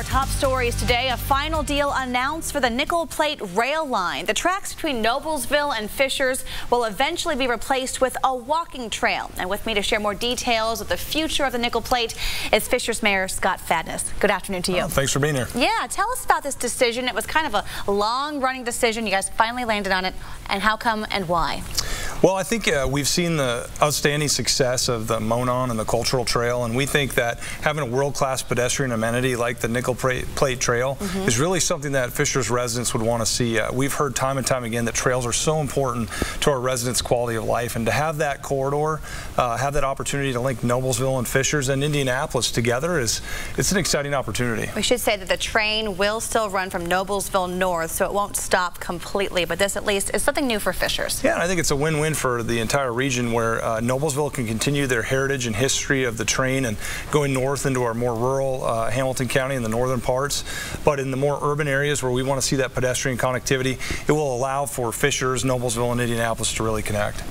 our top stories today. A final deal announced for the nickel plate rail line. The tracks between Noblesville and Fishers will eventually be replaced with a walking trail. And with me to share more details of the future of the nickel plate is Fishers Mayor Scott Fadness. Good afternoon to you. Oh, thanks for being here. Yeah, tell us about this decision. It was kind of a long running decision. You guys finally landed on it. And how come and why? Well, I think uh, we've seen the outstanding success of the Monon and the Cultural Trail, and we think that having a world-class pedestrian amenity like the Nickel Plate Trail mm -hmm. is really something that Fishers residents would want to see. Uh, we've heard time and time again that trails are so important to our residents' quality of life, and to have that corridor, uh, have that opportunity to link Noblesville and Fishers and Indianapolis together is it's an exciting opportunity. We should say that the train will still run from Noblesville north, so it won't stop completely, but this at least is something new for Fishers. Yeah, I think it's a win-win win for the entire region where uh, Noblesville can continue their heritage and history of the train and going north into our more rural uh, Hamilton County in the northern parts. But in the more urban areas where we want to see that pedestrian connectivity, it will allow for Fishers, Noblesville, and Indianapolis to really connect.